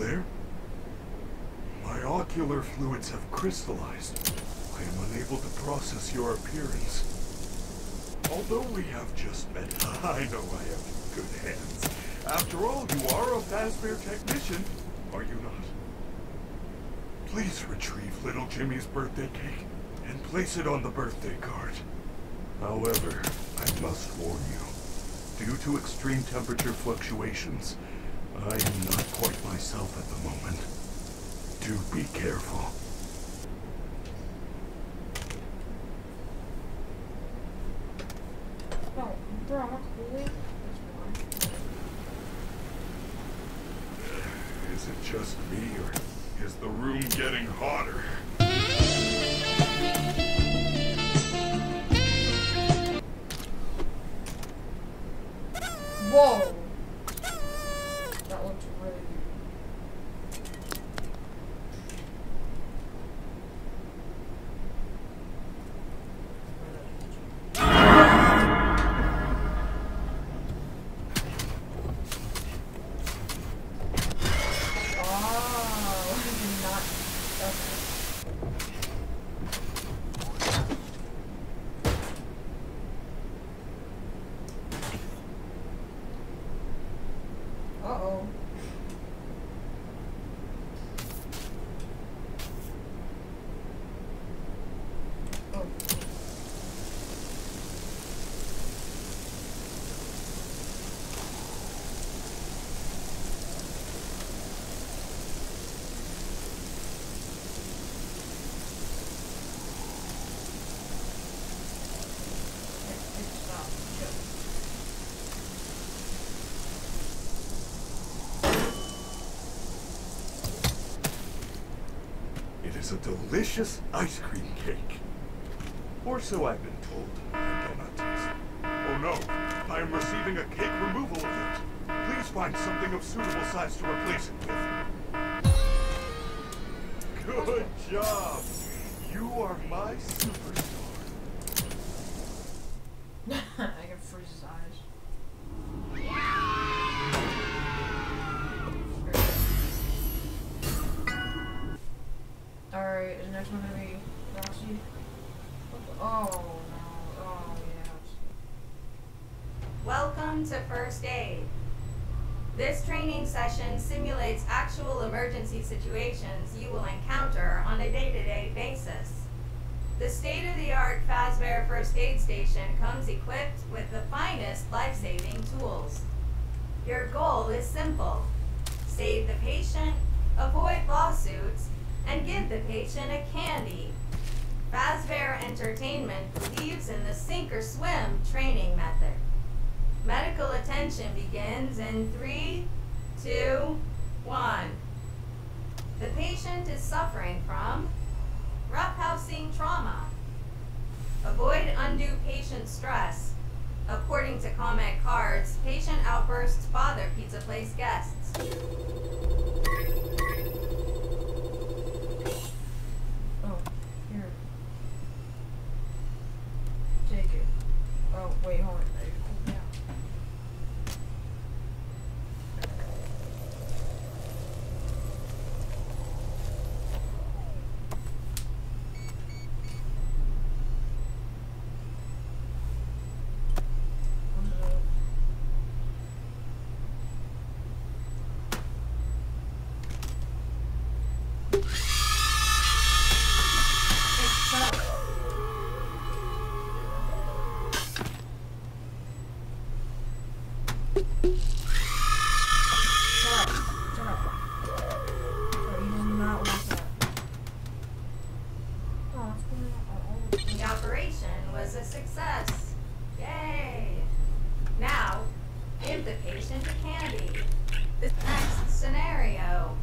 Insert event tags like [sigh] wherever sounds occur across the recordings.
there? My ocular fluids have crystallized. I am unable to process your appearance. Although we have just met, [laughs] I know I have good hands. After all, you are a Fazbear technician, are you not? Please retrieve little Jimmy's birthday cake and place it on the birthday card. However, I must warn you, due to extreme temperature fluctuations, I am not quite myself at the moment. Do be careful. No, bro, I'm not cool. Is it just me, or is the room getting hotter? Whoa! That looked really Oh, I did not. Okay. Uh oh. Oh. It, it stopped. Chill. It is a delicious ice cream cake. Or so I've been told. I taste. Oh no, I am receiving a cake removal alert. Please find something of suitable size to replace it with. Good job. You are my superstar. [laughs] I can freeze his eyes. Welcome to First Aid. This training session simulates actual emergency situations you will encounter on a day-to-day basis. The state-of-the-art Fazbear First Aid Station comes equipped with the finest life-saving tools. Your goal is simple. Save the patient, avoid lawsuits, and give the patient a candy. Fazbear Entertainment believes in the sink or swim training method. Medical attention begins in three, two, one. The patient is suffering from roughhousing trauma. Avoid undue patient stress. According to comment cards, patient outbursts bother pizza place guests. Oh, here. Take it. Oh, wait, hold on. Yeah. What is it? It's Shut up. Shut up. Sorry, you do not want that. Oh, it's going on all the The operation was a success. Yay! Now, give the patient a candy. The next scenario.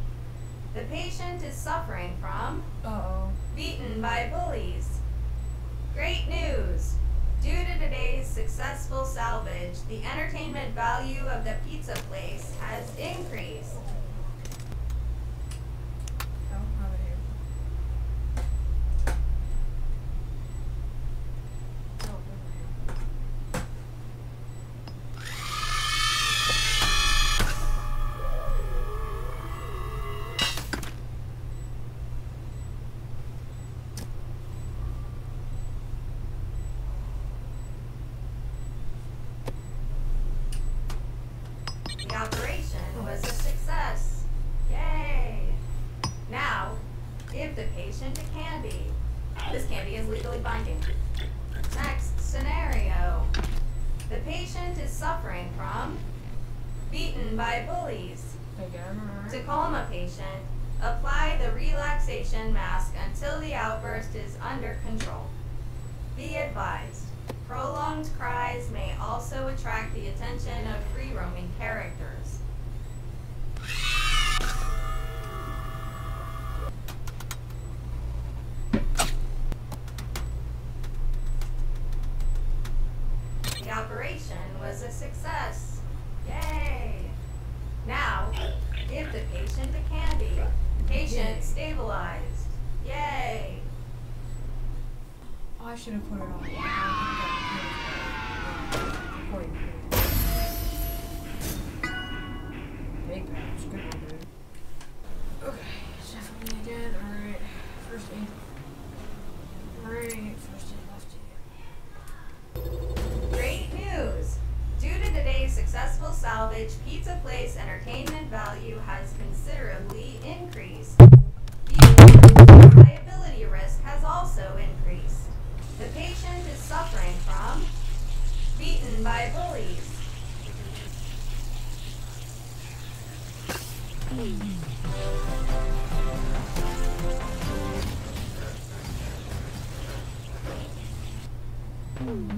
The patient is suffering from Uh-oh. beaten by bullies. Great news! Due to today's successful salvage, the entertainment value of the pizza place has increased. Oh, out of here. Oh, over here. this candy is legally binding. Next scenario. The is suffering from beaten by bullies. Again, To calm a patient, apply the relaxation mask until the outburst is under control. Be advised, prolonged cries may also attract the attention of free roaming characters. The operation was a success. Yay! Now, give the patient a candy. Patient stabilized. Yay! Oh, I should have put it on. Recording The place entertainment value has considerably increased. The liability risk has also increased. The patient is suffering from beaten by bullies. I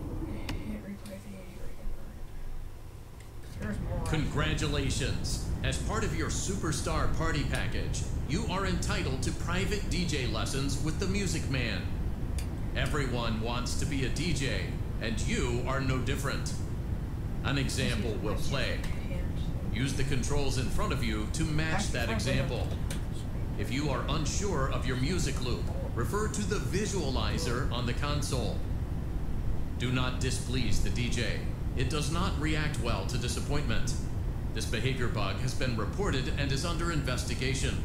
Congratulations! As part of your Superstar Party Package, you are entitled to private DJ lessons with the Music Man. Everyone wants to be a DJ, and you are no different. An example will play. Use the controls in front of you to match that example. If you are unsure of your music loop, refer to the visualizer on the console. Do not displease the DJ. It does not react well to disappointment. This behavior bug has been reported and is under investigation.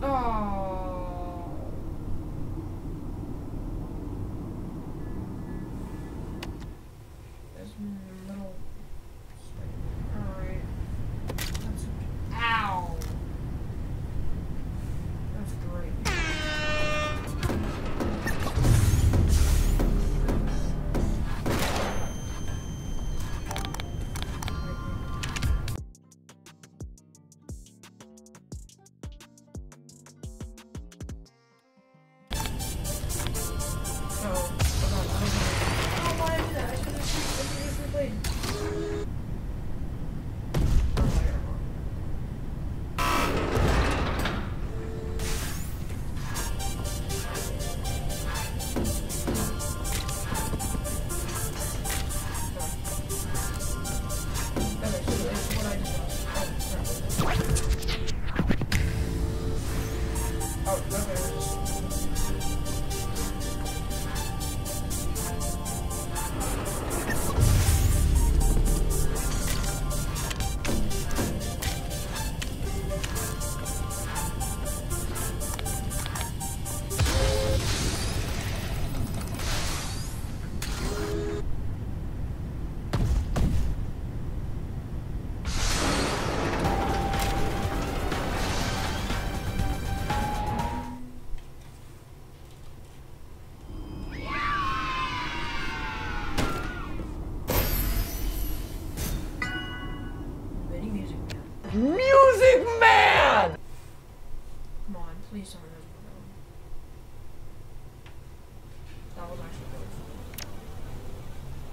Aww. Just Music Man! Come on, please tell me there's more of. That was actually really fun.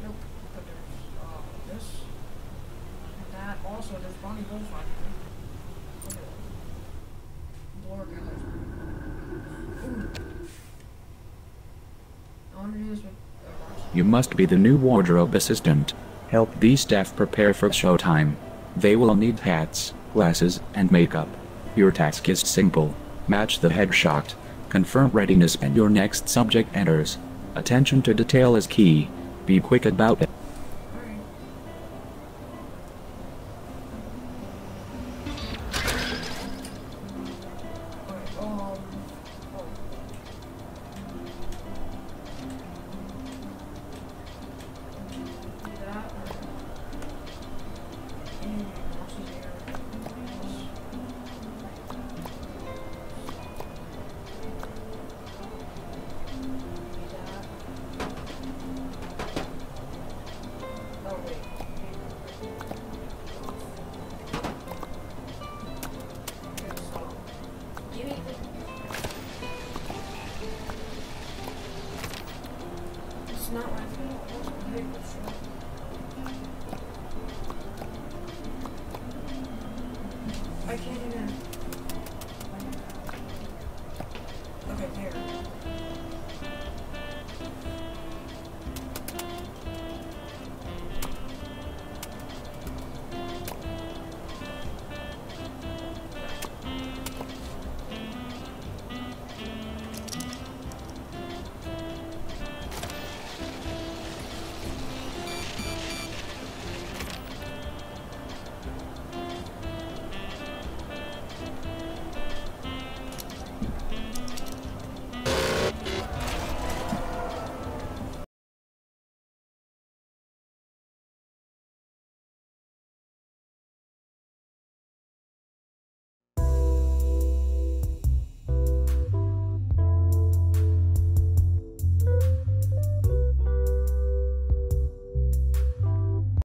Nope, but there's uh, this. And that. Also, there's Bonnie Bullfighter. Look at that. Blur guys. I want to do this with uh, You must be the new wardrobe assistant. Help these staff prepare for showtime. They will need hats, glasses, and makeup. Your task is simple. Match the headshot. Confirm readiness and your next subject enters. Attention to detail is key. Be quick about it. Thank you.